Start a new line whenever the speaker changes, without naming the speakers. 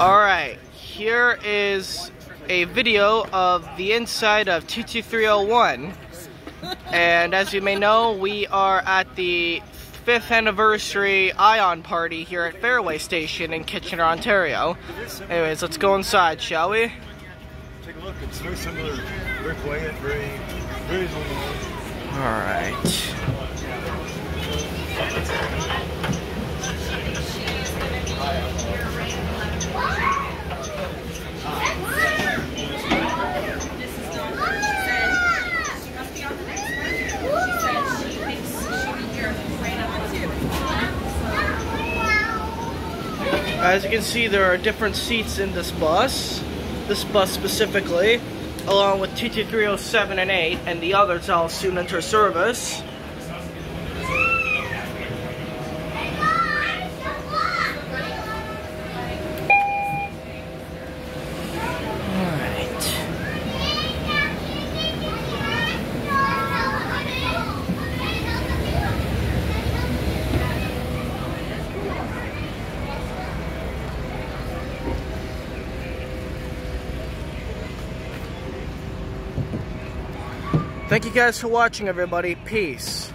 Alright, here is a video of the inside of 22301. And as you may know, we are at the 5th anniversary Ion party here at Fairway Station in Kitchener, Ontario. Anyways, let's go inside, shall we?
Take a look, it's very similar, very quiet, very, very normal.
Alright. As you can see, there are different seats in this bus. This bus specifically, along with TT307 and 8, and the others I'll soon enter service. Alright. Thank you guys for watching, everybody. Peace.